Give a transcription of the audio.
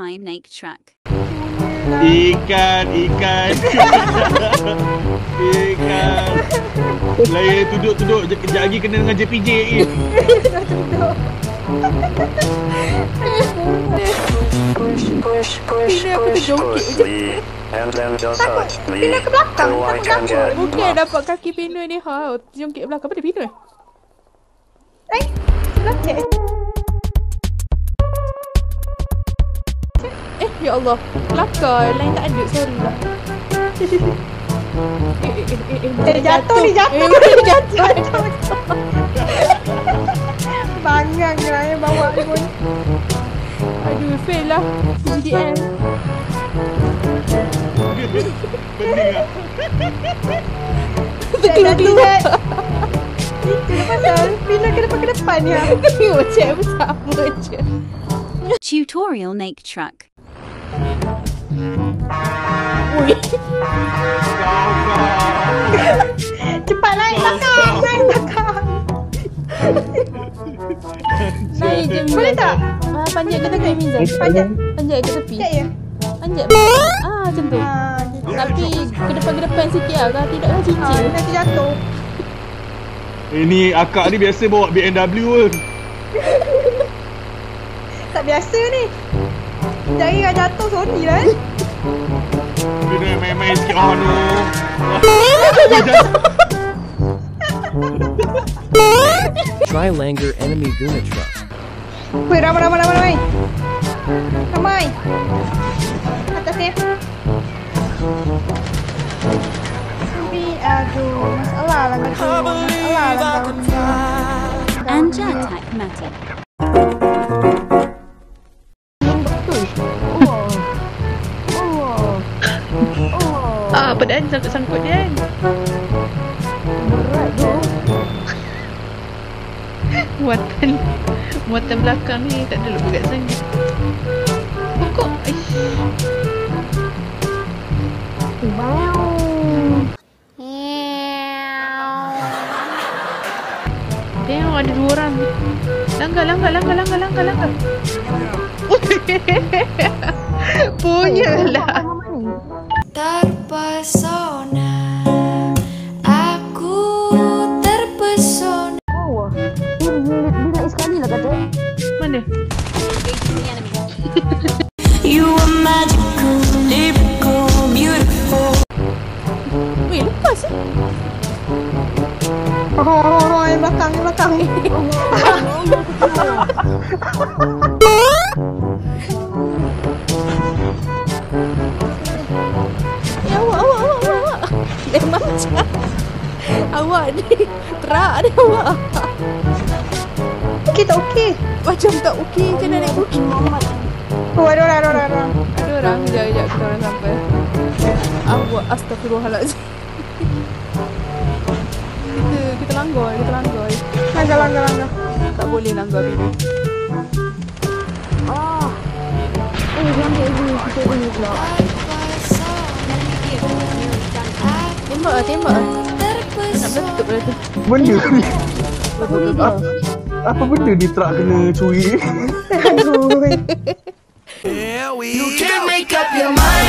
time naik truck. Ikan, ikan. ikan. Lain duduk-duduk je kejap lagi kena dengan JPJ ni. Push, aku push, terjongkit push je. me, and then just Takut touch pindah me, ke belakang, so I takut can belakang. get Okey up. dapat kaki Pinoy ni ha. Jongkit belakang. Apa dia Pinoy? Eh, sebelah ya Allah. Kelakar. Lain tak ada. Sorry lah. Eh, eh, eh, eh, eh, Eh, jatuh ni, jatuh. Eh, jatuh. Bangang lah yang bawa ni pun. Aduh, fail lah. GDL. Ah. Terkeluar-keluar. Itu dia pasal pindah ke depan ke depan ni. Tengok cek pun sama je. Tutorial naik truck. Cepat naik belakang, naik belakang. Naik je. Boleh tak? Ah, panjat ke tepi Miza? Panjat. Panjat ke tepi? Ya. Panjat. Ah, macam tu. Ah. Tapi ke depan ke depan sikit lah. Kalau tidak kan Ah, cicit. nanti jatuh. Ini akak ni biasa bawa BMW pun. Tak biasa ni. Jari kan jatuh sorry lah. eh. Kena main-main sikit no. Try Langer enemy Guna truck. Weh, ramai, ramai, ramai, ramai. Ramai. Atas ni. Tapi, aduh, masalah lah kata. Masalah lah kata. Anja attack Mati. Ah, pedang sangkut-sangkut dia kan. Berat tu. Muatan Muatan belakang ni tak ada berat sangat. Pokok Aish. Tengok ada dua orang. Langgar, langgar, langgar, langgar, langgar, langgar. Punyalah Terpesona. Aku terpesona. Mana? You are magical, lyrical, beautiful. Weh, lepas eh Oh, oh, oh, oh, yang belakang, yang belakang. Awak ni Terak dia awak. Okey tak okey? Macam tak okey Macam mana naik bukit Oh, ada orang, ada orang, ada orang. Ada orang Sekejap, sekejap Kita orang sampai. Awak Astagfirullahaladzim Kita Kita langgar Kita langgar. Langgar, langgar, langgar. Tak boleh langgar bila Tembak lah Tembak lah Nak meletup lah tu Benda ni. Apa, apa benda ni truck kena curi? Aduh. You can make up your mind,